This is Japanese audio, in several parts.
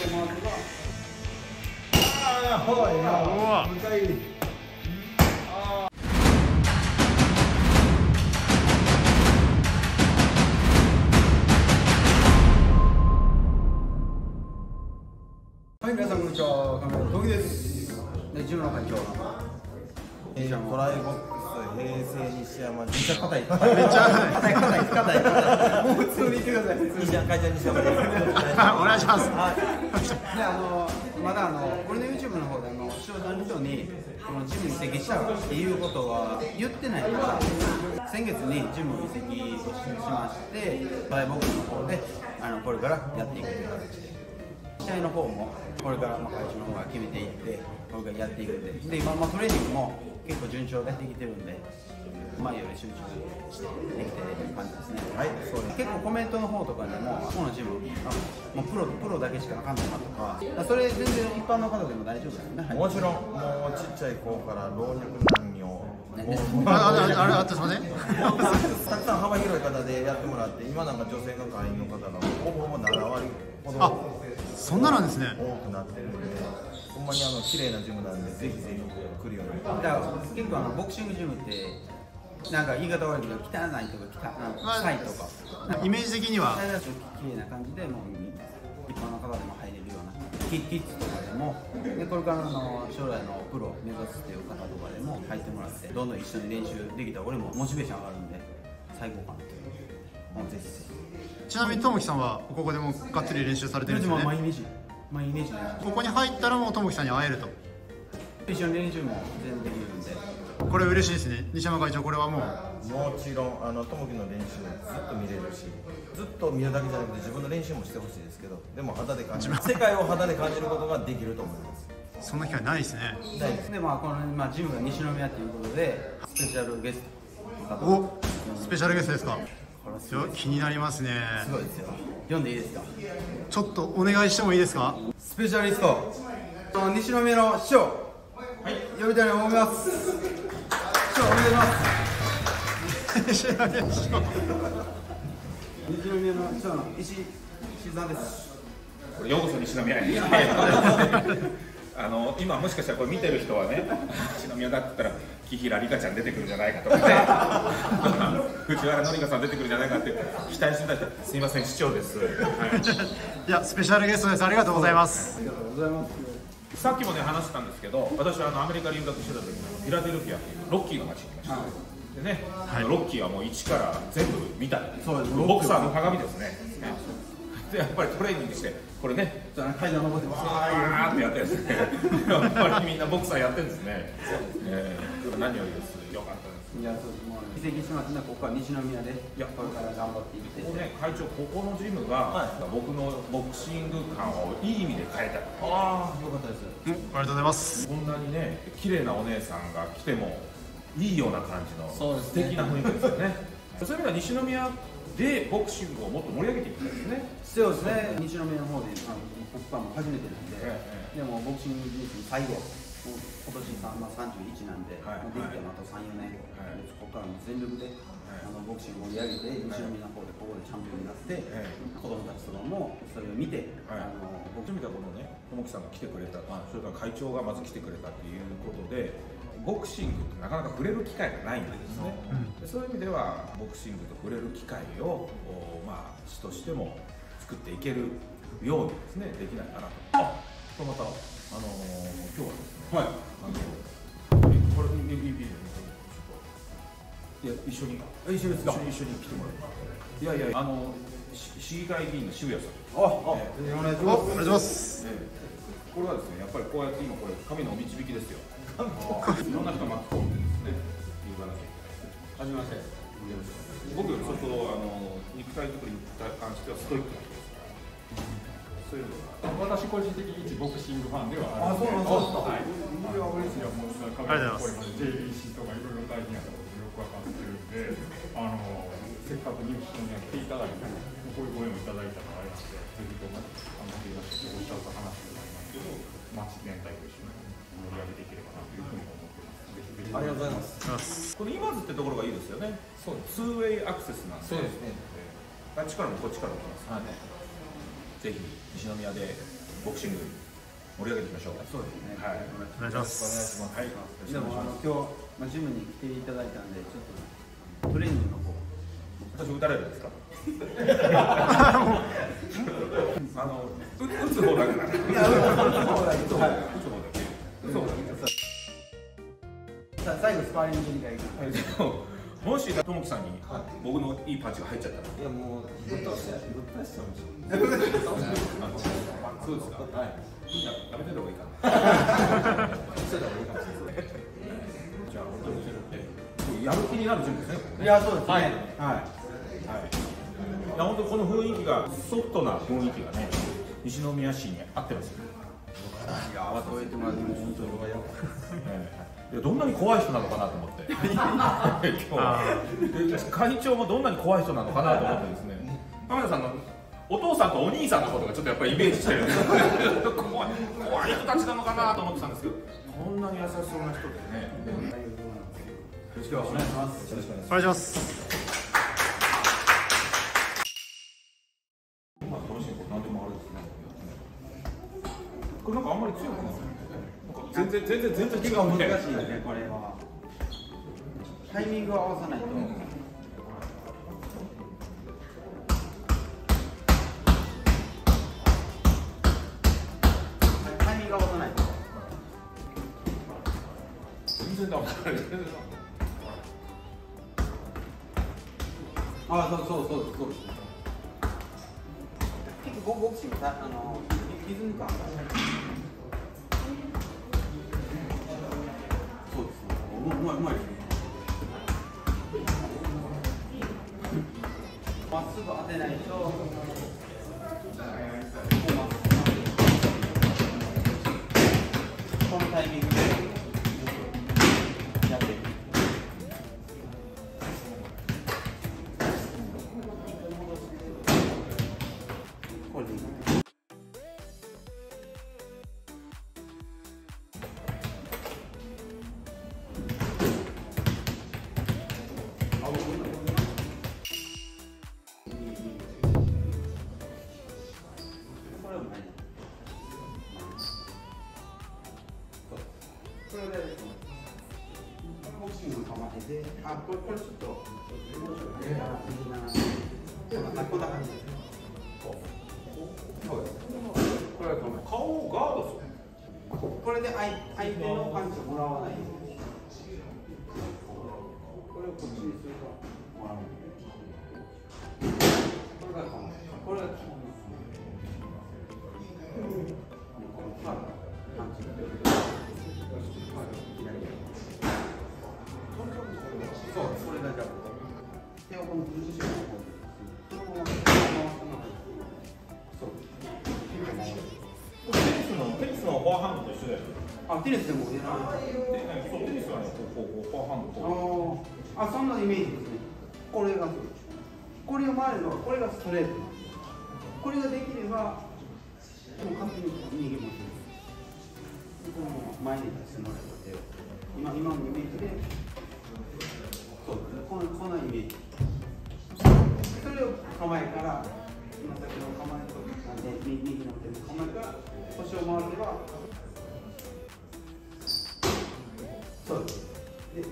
はいわ向かいはい皆さんこんにちは。カメラトギです。でジムの会長、トライボックス平成西山めっちゃ硬いめっちゃ硬い硬い硬い。硬い。もう普通に言ってください普通に西山会長西山ですお願いしますであのまだあのこれの YouTube の方であの視聴者の人にこのジム移籍したっていうことは言ってないから先月にジム移籍をしましてトライボックスの方であのこれからやっていくという形で試合の方もこれからまあ会社の方が決めていってこれからやっていくんで。で今、まあ、トレーニングも結構順調でできてるんで。前より集中してできてる感じですね。はいそうです。結構コメントの方とかにもこのジムあもうプロプロだけしかあかんのかとかそれ全然一般の方でも大丈夫ですよね、はい。もちろんもうちっちゃい子から老若男女ああれあれあったすいませんたくさん幅広い方でやってもらって今なんか女性の会員の方がほぼほぼ7割ほどあそんななんですね多くなってるんでほんまにあの綺麗なジムなんでぜひぜひ来るようにだから結構あのボクシングジムってなんか言い方悪いけど汚いとか汚いとかイメージ的には。綺麗な感じでもう一般の方でも入れるようなキキッズとかでも。でこれからの将来のプロを目指すっていう方とかでも入ってもらってどんどん一緒に練習できたら俺もモチベーション上がるんで最高かなともうぜひ。ぜちなみにともきさんはここでもがっつり練習されてるんひですよね。毎日毎日練習ここに入ったらもうともきさんに会えると。一緒に練習も全然できるんでこれ嬉しいですね。西山会長これはもう。もちろんあの友樹の練習ずっと見れるしずっと見るだけじゃなくて自分の練習もしてほしいですけどでも肌で感じる。世界を肌で感じることができると思います。そんな機会ないですね。ないです。でまあこの、まあ、ジムが西宮ということでスペシャルゲストの方おスペシャルゲストですか。気になりますね。すごいですよ。読んでいいですか？ちょっとお願いしてもいいですか？スペシャリスト。西宮の師匠。はい。呼びたいと思いますお願いします西山会長西宮の師匠の石井石井さんですこれようこそ西宮に。あの今もしかしたらこれ見てる人はね西宮だって言ったら木平理香ちゃん出てくるんじゃないかとかね。藤原紀香さん出てくるんじゃないかって期待してた人すいません市長です、はい。いやスペシャルゲストです。ありがとうございます。ありがとうございますさっきもね話したんですけど私はあのアメリカ留学してた時にフィラデルフィアっていうロッキーの街に来ました、でね、あのロッキーはもう一から全部見た。そうです。ボクサーの鏡ですね。でやっぱりトレーニングしてこれねじゃあ階段登ってますわーってやってるんですね。やっぱりみんなボクサーやってるんですね。えー、何よりです？よかったです。いやそうですもう移籍しますねここは西宮でいやこれから頑張っていってここね、会長、ここのジムが、僕のボクシング感をいい意味で変えた。ああよかったですうんありがとうございますこんなにね、綺麗なお姉さんが来てもいいような感じのそうですね素敵な雰囲気ですよね。そういう意味では西宮でボクシングをもっと盛り上げていきたいですね。そうですね。西宮の方であの僕はもう初めてなんで、えでもボクシング人生最後今年さ、まあ、31なんで、はいできてもあと34年、はいここからも全力で、あのボクシングを盛り上げて西宮の方でここでチャンピオンになって、え子供たちとかもそれを見て、はい。あの僕みたこのね、ともきさんが来てくれた、それから会長がまず来てくれたっていうことで、ボクシングってなかなか触れる機会がないんですね、うん、そういう意味ではボクシングと触れる機会を、まあ、市としても作っていけるようにですねできないかなと。あとまた。あのー、今日はですねはい。あの、これいいいいちょっといや一緒に一緒に一緒一緒に来てもらえますいやいやあの、市議会議員の渋谷さんああ、えー、お願いしますお願いします、えーこれはですねやっぱりこうやって今これ神のお導きですよいろんな人巻き込んでですね、言わなきゃいけない。はじめまして。僕より相当あの肉体作りに関してはストイックな人ですから。そういうのが。私個人的に一ボクシングファンではあるんであそうなんですかはい。いや嬉しいよもうカありがとうございます JBC とかいろいろ大事なことよく分かってるんで、あのせっかくニュースに来ていただいて、こういうご縁をいただいたのがありまして、ぜひともあのおっしゃった話になりますけど、街全体と一緒に盛り上げていければなというふうに思ってます。ぜひぜひありがとうございます。この今津ってところがいいですよね。そうツーウェイアクセスなんで。そうですね。ええあっちからもこっちからも来ます。ぜひ西宮でボクシング盛り上げていきましょう。そうですね。はい。お願いします。はい。でもあの今日、まあ、ジムに来ていただいたんでちょっとトレーニングの方。私打たれるんですか？あのう打つ方だけなら。いや打つ方だけ打さ最後スパーリングにももしともきさんに僕のいいパンチが入っちゃったら。いやもうぶっ倒してぶっ倒してほしいそうですか。はい。いややめてた方がいいかな。してた方がいいかもしれないじゃあ本当にえやる気になる準備ですね。いやそうですねはいはいはい、いや本当この雰囲気がソフトな雰囲気がね西宮市に合ってます。よ、いやそう言ってもらっても本当に。ええいやどんなに怖い人なのかなと思って。今日で会長もどんなに怖い人なのかなと思ってですね。亀田さんのお父さんとお兄さんのことがちょっとやっぱりイメージしてるん怖い怖い人たちなのかなと思ってたんですけど。こんなに優しそうな人でね。よろしくお願いします。よろしくお願いします。お願いします。まあ、楽しいことなんでもあれですね。これなんかあんまり強くない。全然全然全然違結構うね。難しいねこれはタイミングを合わさないと、タイミングを合わさないと全然だもん。あそうそうそうそうです結構ボクシングさあのリズム感がまいうまいうまいですねまっすぐ当てないと。このタイミングで。これこれちょっとこんなこんな感じですそうですこれ顔をガードする。これで相相手のパンチをもらわないようにこれをこっちにするともらうこれが構えこれが基本ですまあパンチそうテニスのテニスのフォアハンドと一緒だよ。あテニスでもやられてる。でそうテニスはねこうこうフォアハンド。あー。あそんなイメージですね。これがこれを回るのはこれがストレートこれができればもう勝手に逃げますね。でこのまま前に出してもらって。今今のイメージで。そうこのこのイメージそれを構えから今先の構えとなんで右右の手の構えから腰を回せばそうです。で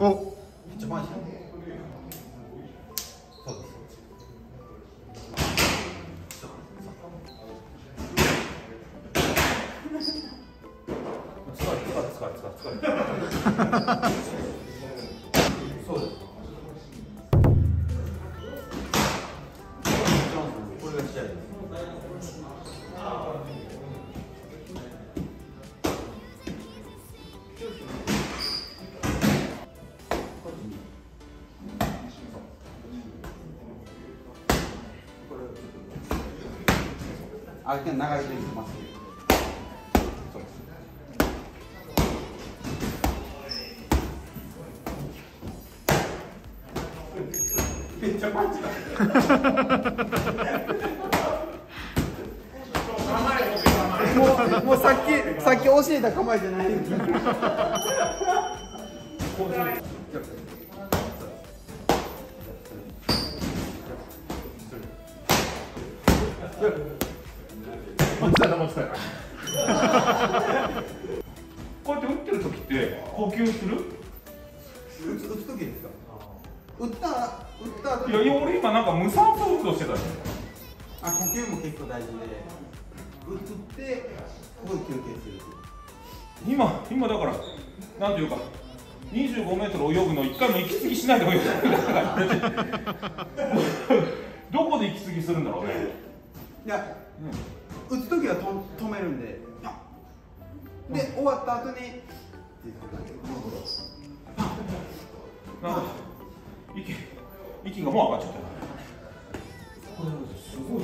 お一番相手の流れていきますめっちゃパンチだもうもうさっきさっき教えた構えじゃない Yeah. です持ちたいこうやって打ってる時って呼吸する？打つ打つ時ですか？打った打った後いや俺今なんか無酸素運動してたじあ呼吸も結構大事で打ってここで休憩する。ゃん今今だからなんていうか25メートル泳ぐの一回も息継ぎしないで泳ぐどこで息継ぎするんだろうね。いや、打つ時はと止めるんで。で終わった後に息息がもう上がっちゃった。すごい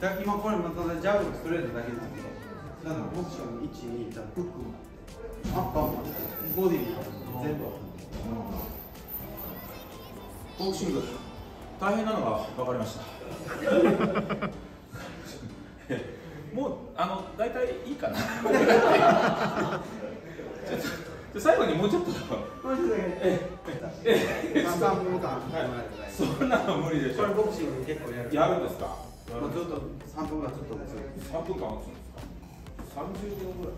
だ今これまたジャブストレートだけなんでなんかボクシングの1、2、3、フックもアッパーもボディも全部。ボクシング。大変なのが分かりました もうあの大体いいかな。最後にもうちょっともうちょっとだけ。え3分間そんなの無理でしょ。ボクシング結構やる。やるんですか？もうずっと3分間ずっとです3分間打つんですか。30秒ぐらい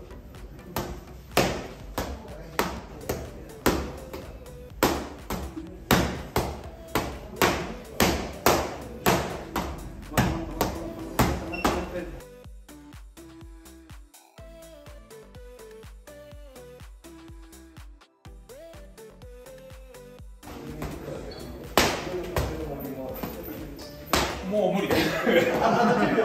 で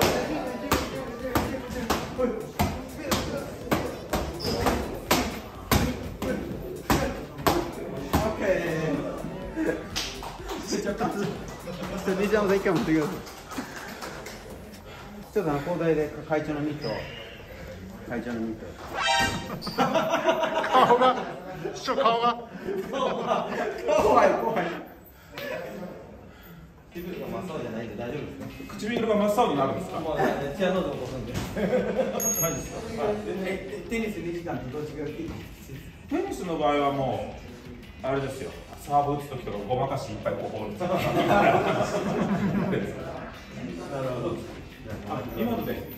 すちょっとリジャーも一回持ってください。ちょっとあの交代で会長のミット会長のミット顔が師匠顔が怖い。怖い。気分が真っ青じゃないんで大丈夫ですか唇が真っ青になるんですか？もうねチアノート起こすんで何ですかえテニス2時間っちがいいテニスの場合はもうあれですよ。サーブ打つ時とかごまかしていっぱいこう放る なるほど。あ今ので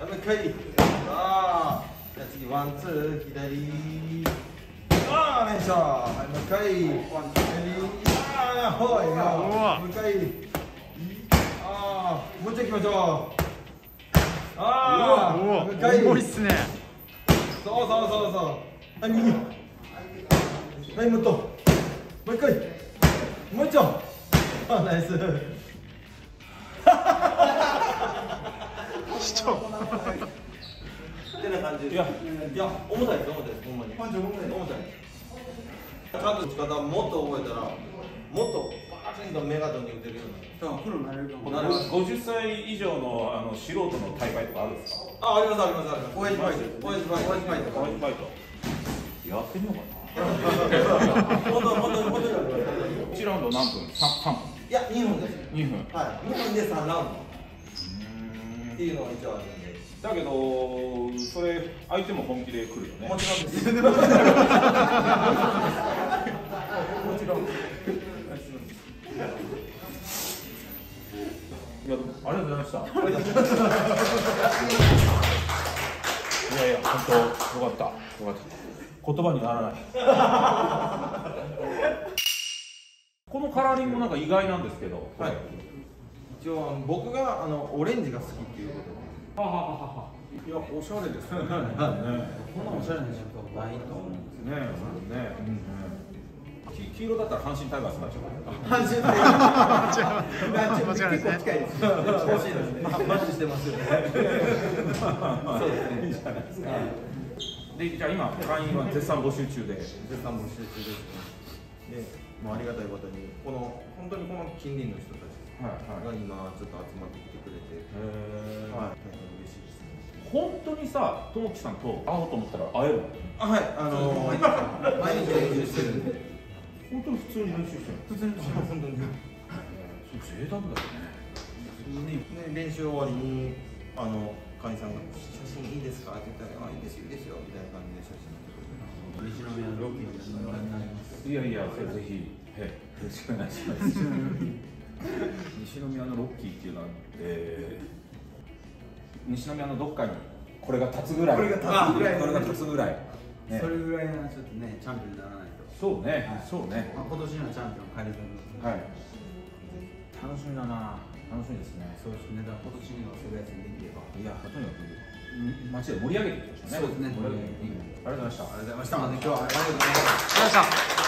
はい。もう一回あーじゃあ次ワンツー左。あーよいしょはいもう一回。左あーほいよもう一回。あーもう一丁行きましょう。あーもう一回。お重いっすね。そうそうそうそう。はい右。はいもっと。もう一回。もう一丁。あナイス師長ってな感じいやいや重たいです重たいですほんまに。重たい。重たいちゃんと打ち方もっと覚えたらもっとバーンとメガドンに打てるように。そうプロになれるかも。なる。50歳以上のあの素人の大会とかあるんですか？あありますありますあります。親父ファイト。親父ファイト。親父ファイト。ホワイトファイト。やってみようかな。本当本当に本当にあります1ラウンド何分？3, 3分。いや2分です。2分。はい。2分で3ラウンドっていうのが一応あるんで。だけどそれ相手も本気で来るよね。もちろんです。もちろんいやありがとうございました。いやいや本当よかった。よかった。言葉にならない。このカラーリングもなんか意外なんですけど。はい一応僕があのオレンジが好きっていうことで。ははははいやおしゃれですね。ねこんなおしゃれな人ないと思うねねね、き黄色だったら阪神タイガースになっちゃう阪神タイガース。間違いないですね結構近いです欲しいですねマジしてますよねそうですねいいじゃないですかでじゃあ今会員は絶賛募集中で絶賛募集中ですねでもうありがたいことにこの本当にこの近隣の人たちはいが今ちょっと集まってきてくれて、はい、大変嬉しいですね本当にさともきさんと会おうと思ったら会えるの？あはいあのー、毎日練習してるんで。本当に普通に練習してる普通に本当に。そう贅沢だよねね、練習終わりにあの会員さんが「写真いいですか?」って言ったら「あいいですよいいですよ」みたいな感じで写真西宮のロッキーの人になります。いやいやそれぜひええよろしくお願いします 西宮のロッキーっていうのは、えー西宮のどっかにこれが立つぐらい。これが立つぐらい。これが立つぐらい、ね。それぐらいのちょっとねチャンピオンにならないと、そうね、はい。そうね。まあ、今年のチャンピオン帰りたいはい。楽しみだな。楽しみですね。そうですね。だから今年には世界戦できれば。いやとにかくん街で盛り上げていきましょうね。そうですね。ありがとうございました。ありがとうございました。今日はありがとうございます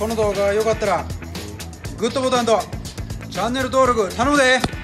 この動画が良かったらグッドボタンとチャンネル登録頼むで。